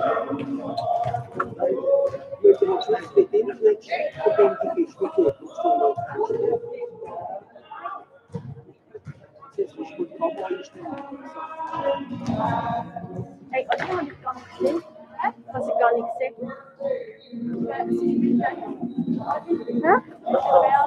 Ja, je is slecht dit in Zit ik Ja? Ja?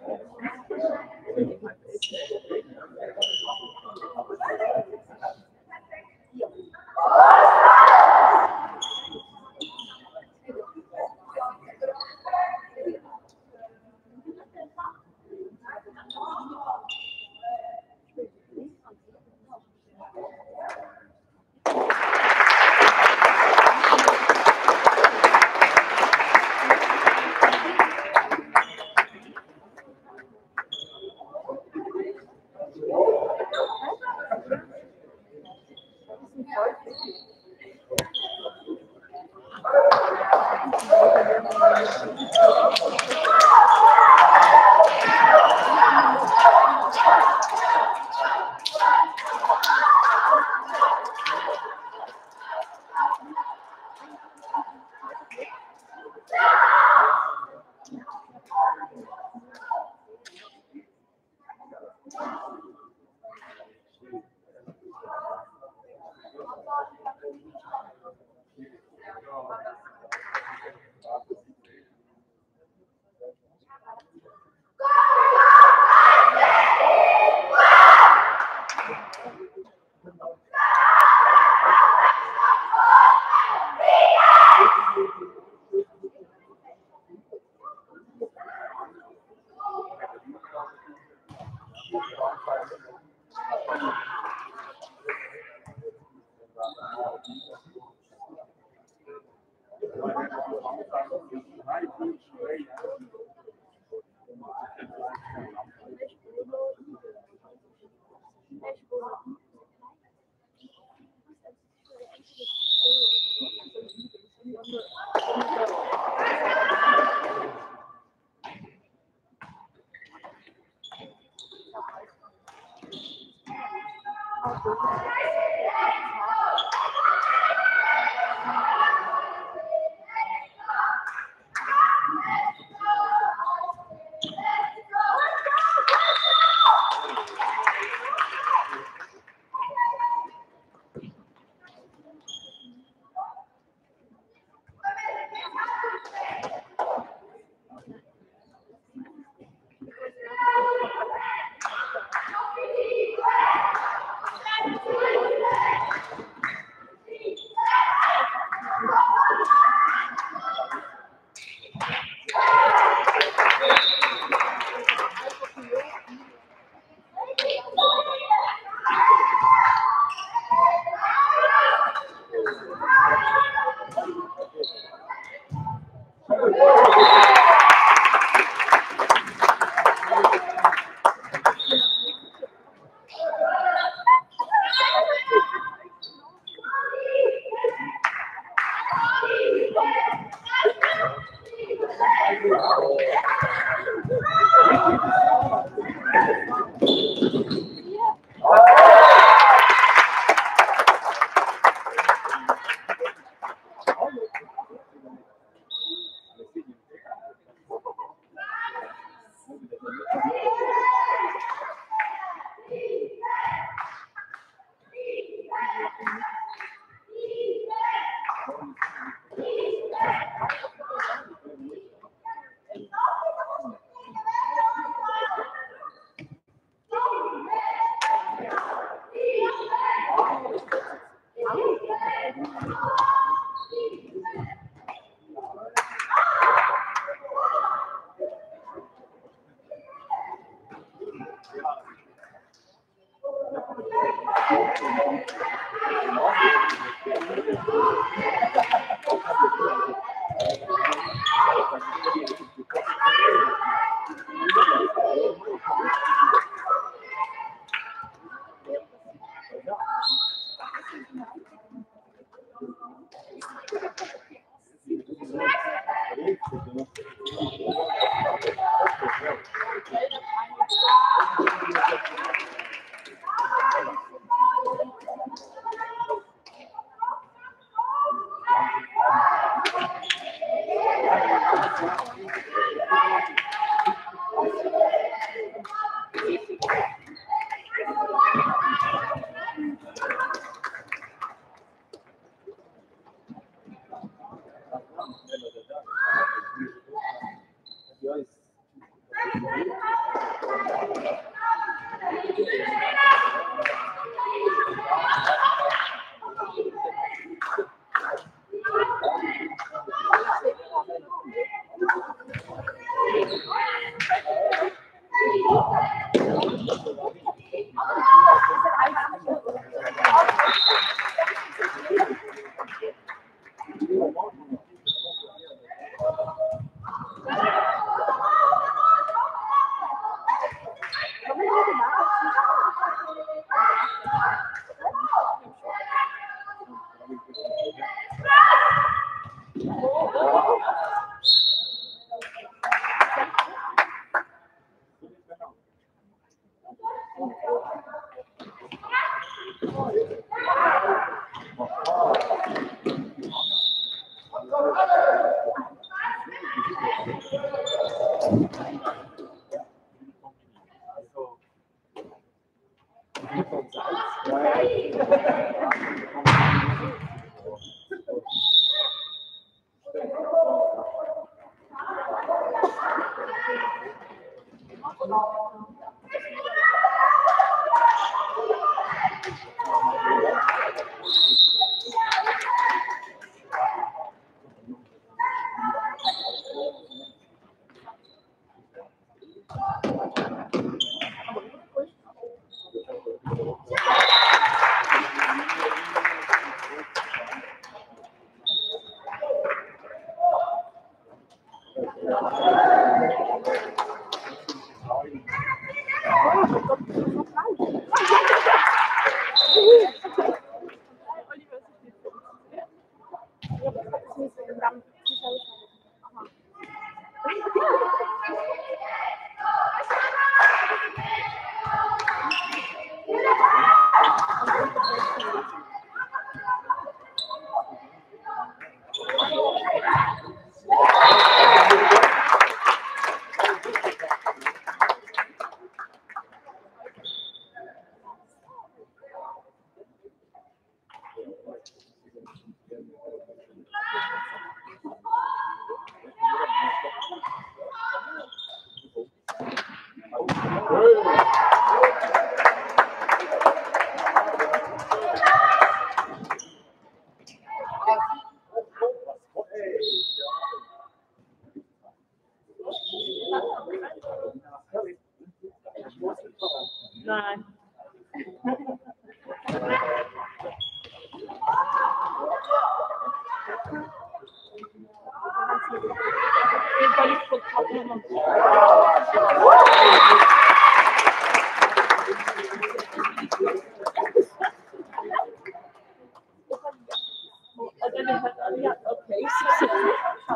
sagen, er hat alle ja, okay,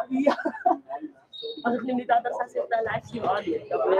ich ja. Also ich nehme nicht an, dass er sich da live anlegt. Aber...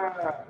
Gracias.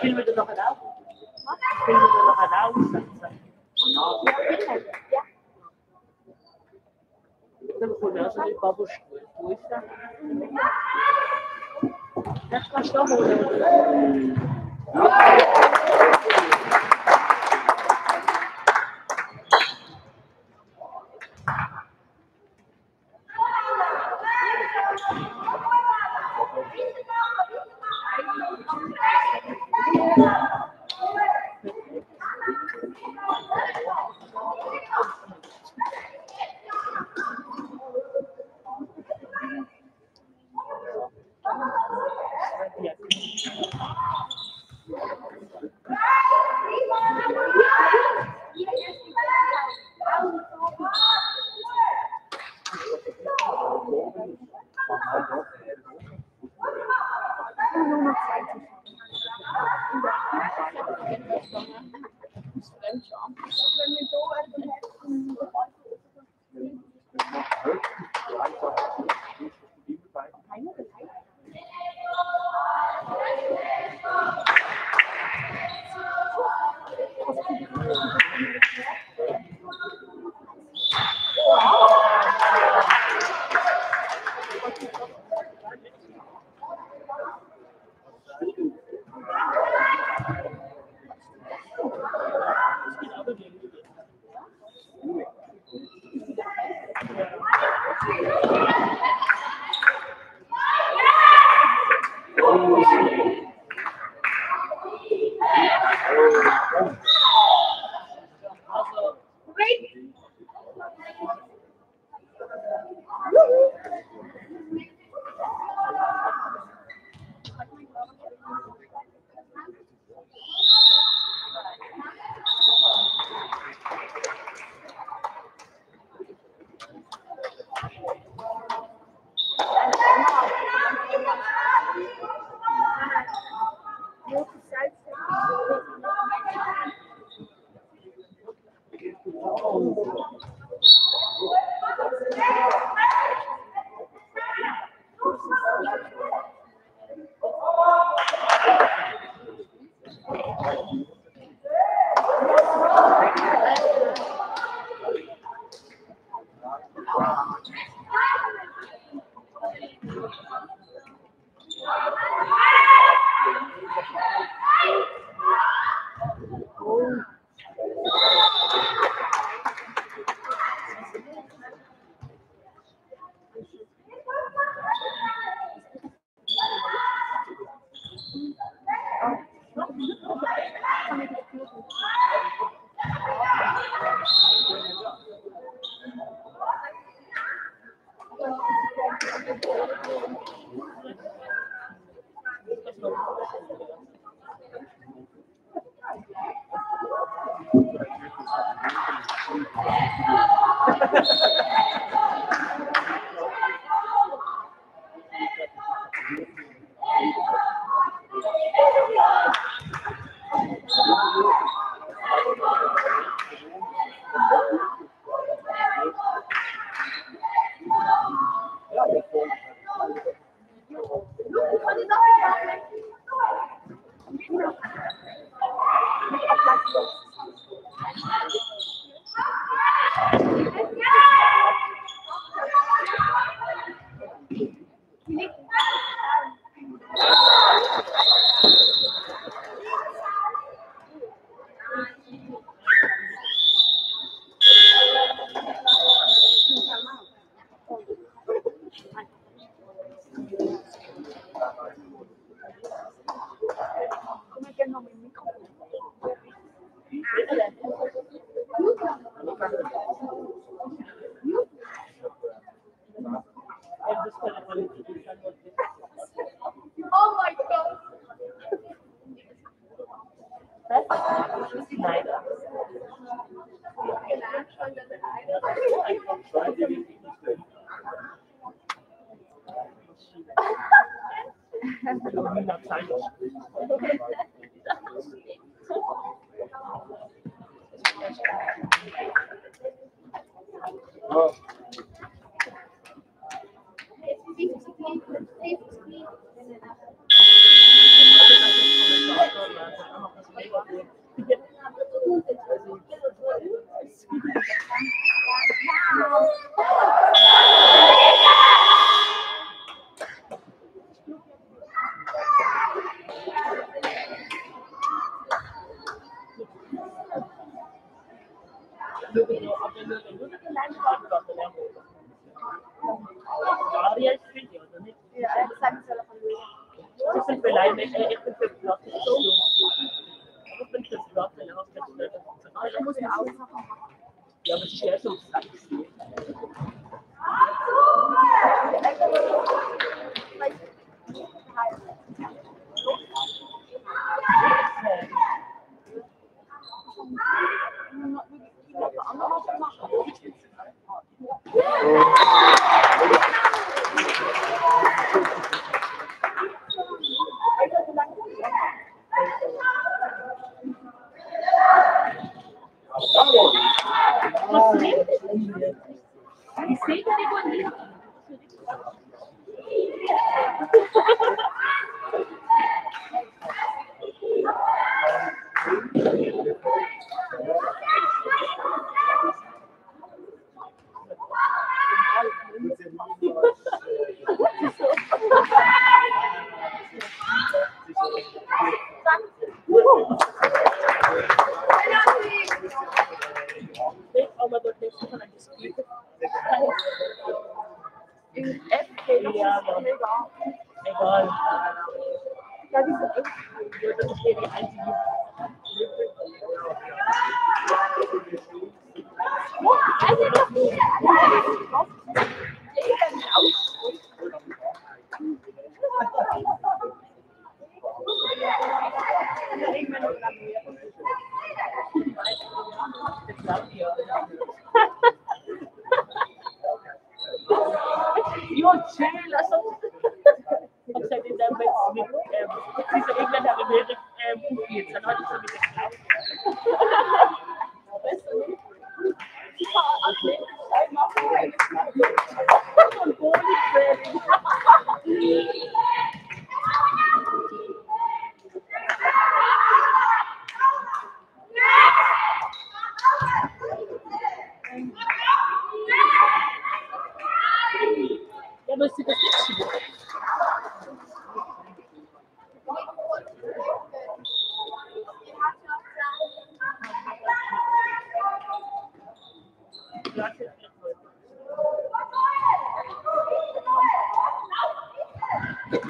Filme do Novedal? Filme do Novedal? Pelo curioso, ele babucha. Acho que nós estamos. all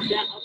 that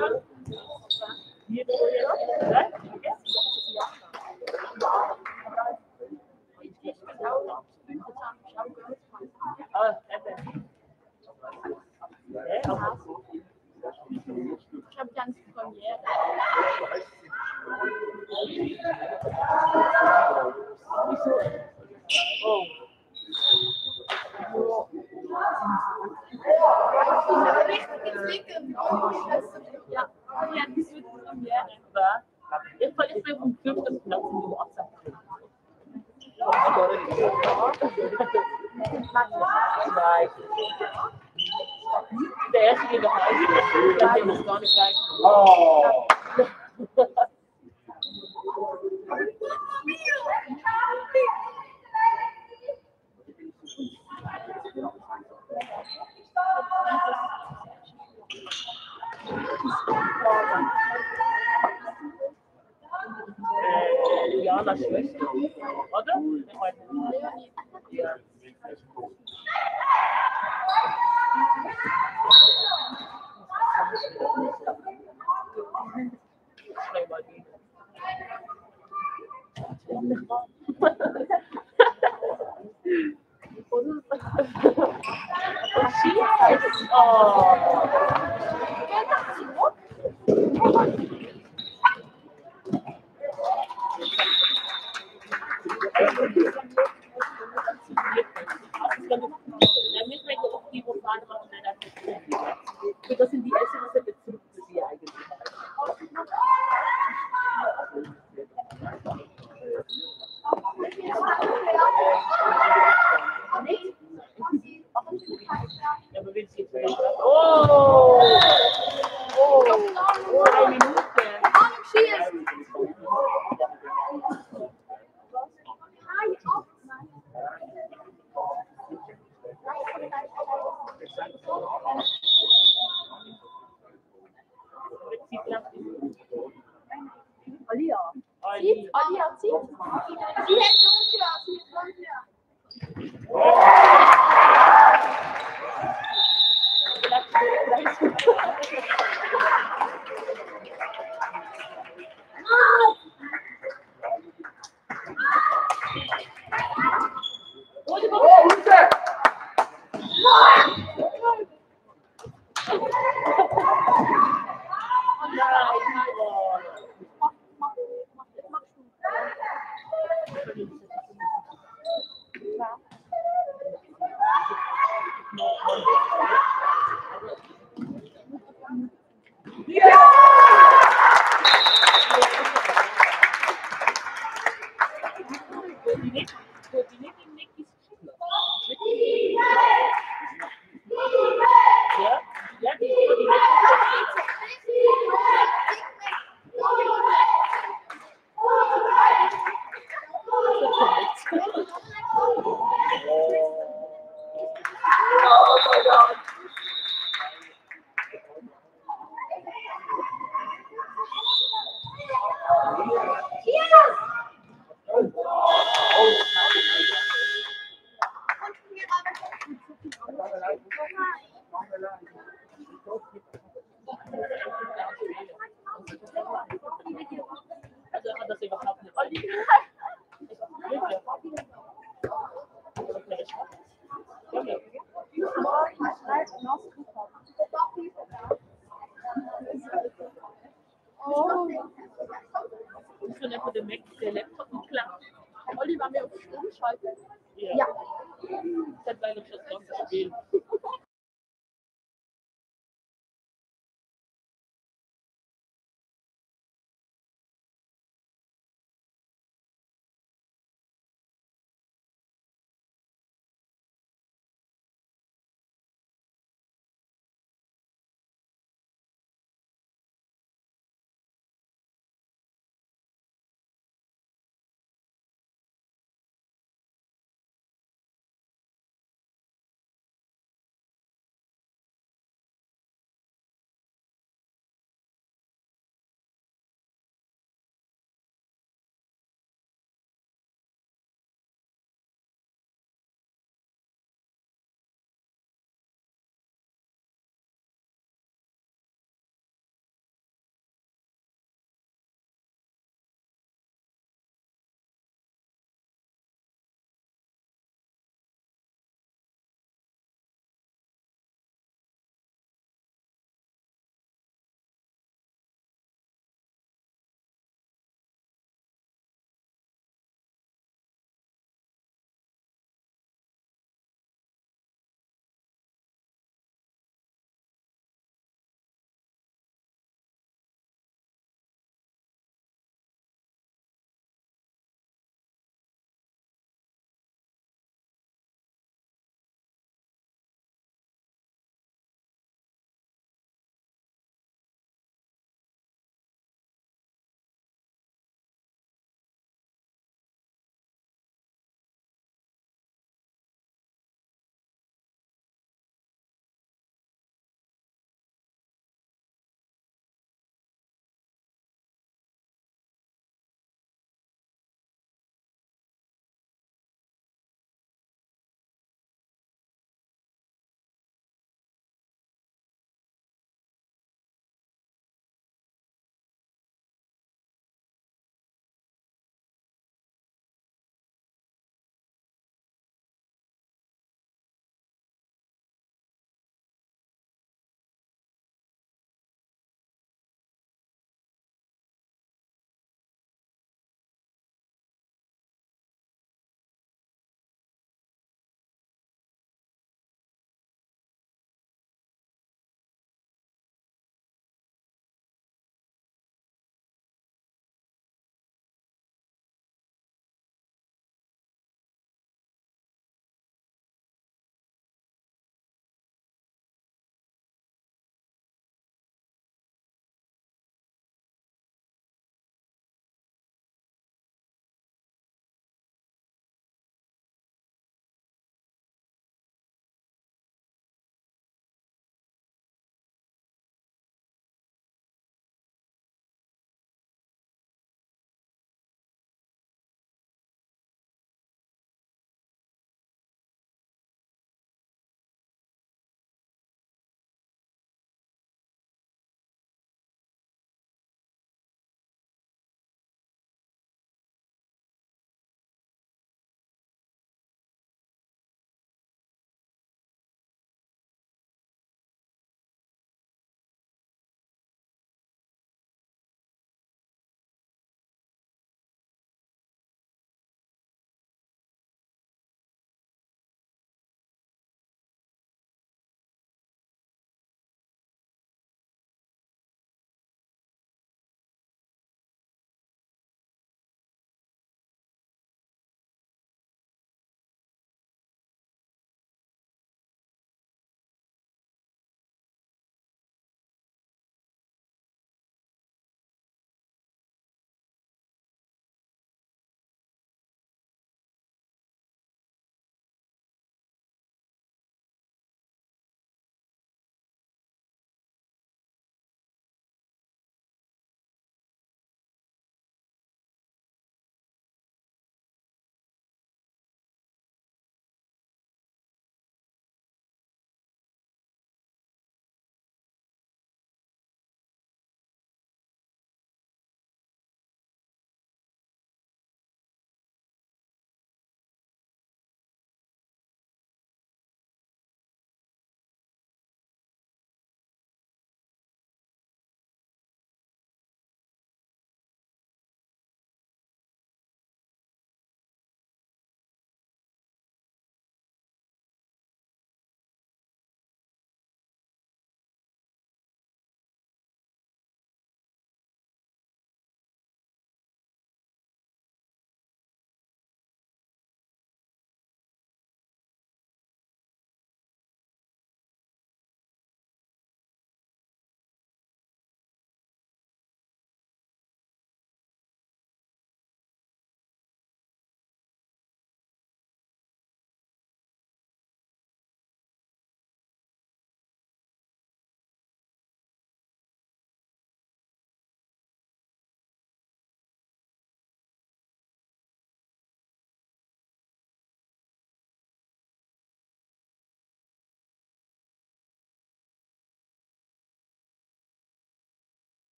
Obrigado. Caralho,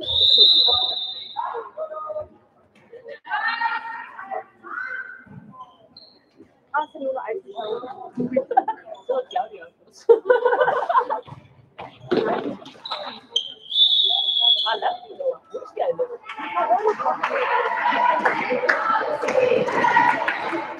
二十多万，哈哈哈哈哈哈！啊，来，恭喜你，那我呢？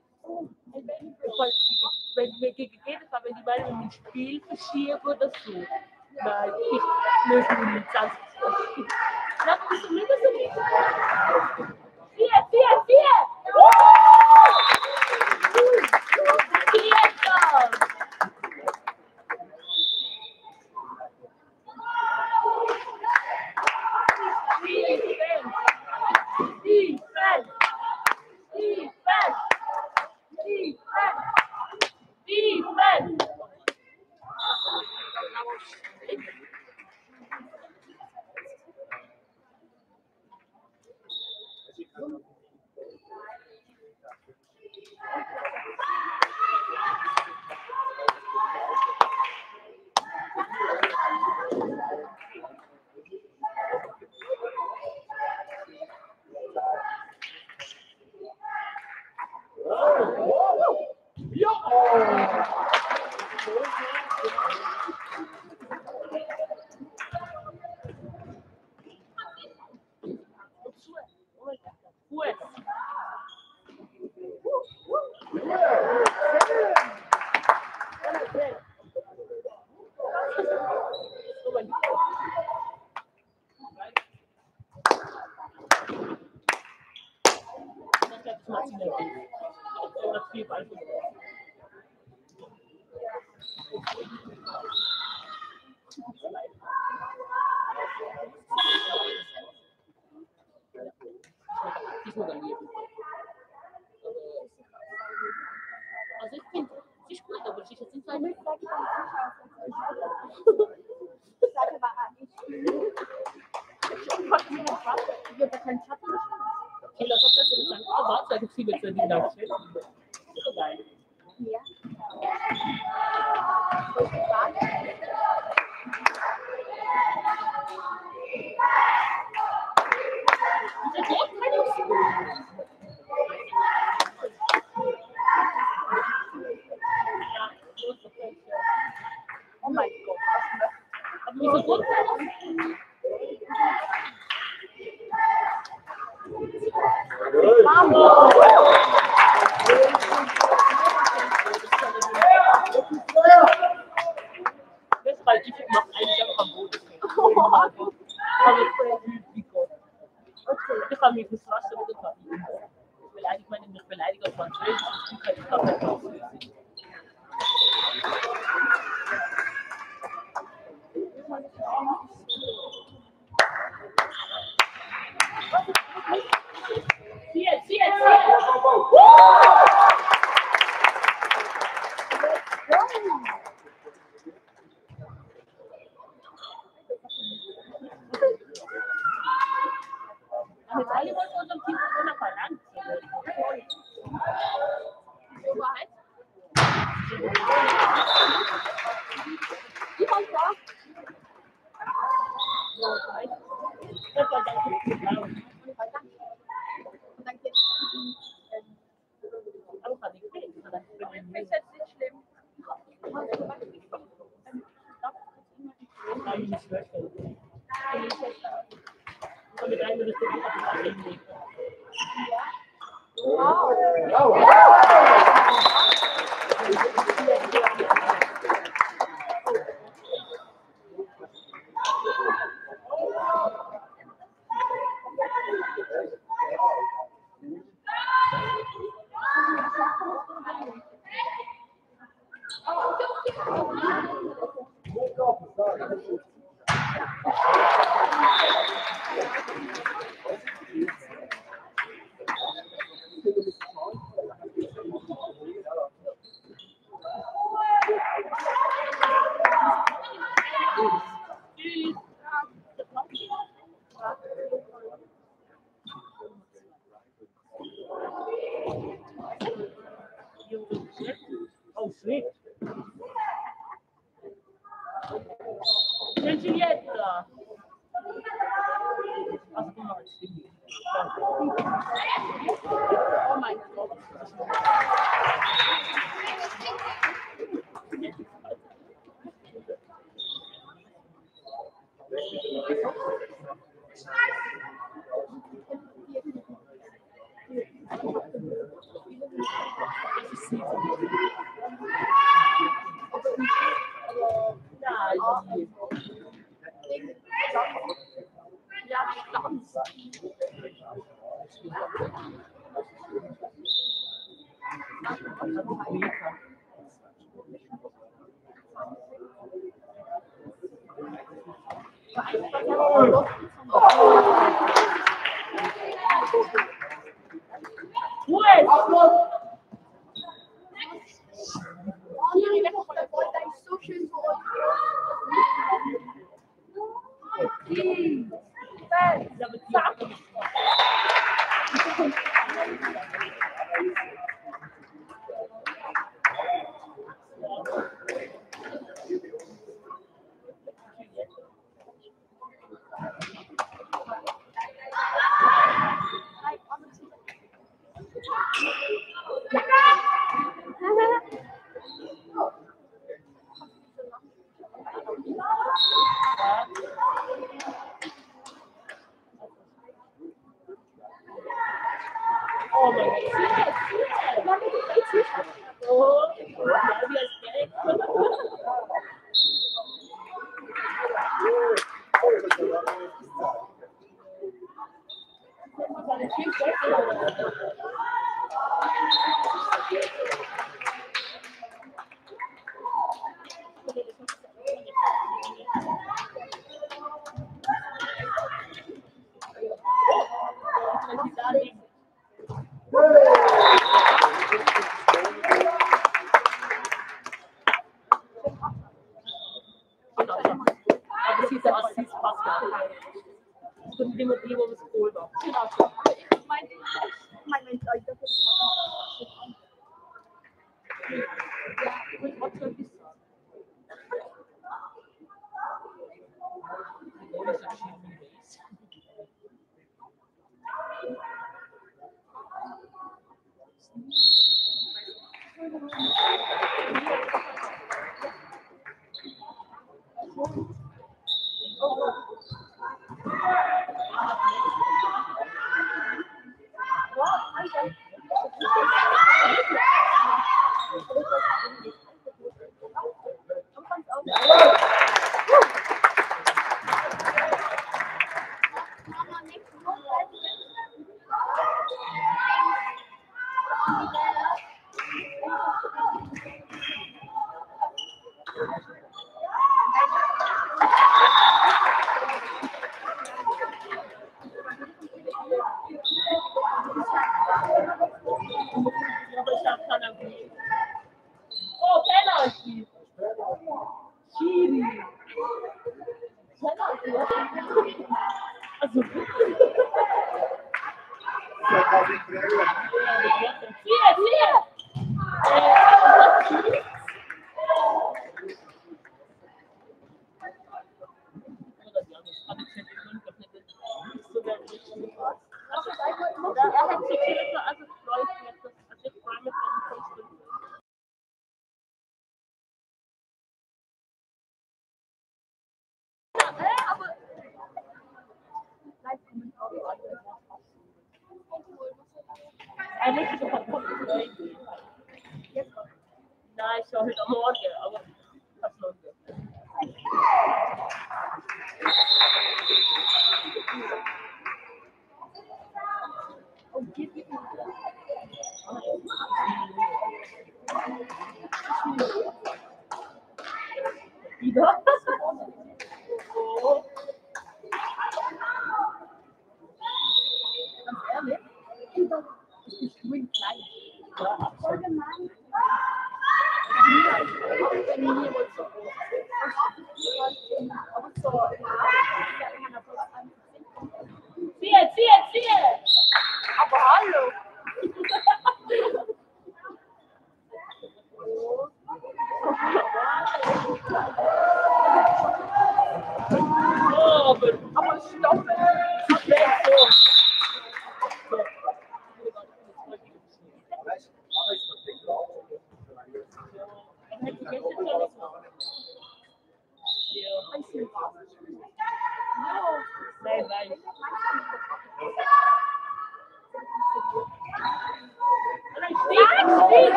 trabalho muito filho, cheia a da sua. Mas, né? meus meninos, sabe? Não, isso não é muito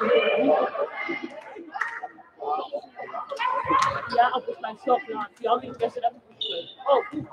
Ja, op mijn stopplaats. Die had ik best dus Oh, goed.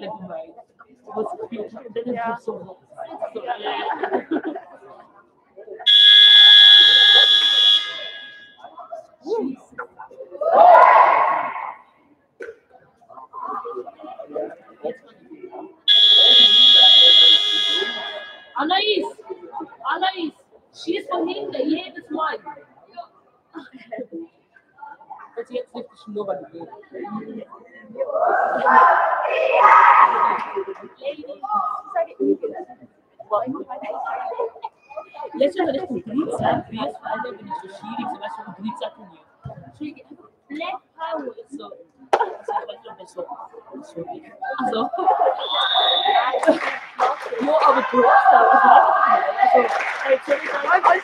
televised. It was cute. so Anais, she she's from India. Yeah, that's why. but yet, nobody. also Zürich. Also, nur aber trotzdem, das war Also, Zürich war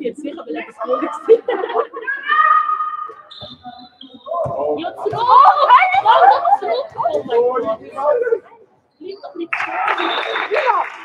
ich jetzt sicher, weil er das wohl gesehen oh. Ja, zurück! Oh, zurück! Oh mein Gott! Liegt doch nicht zurück!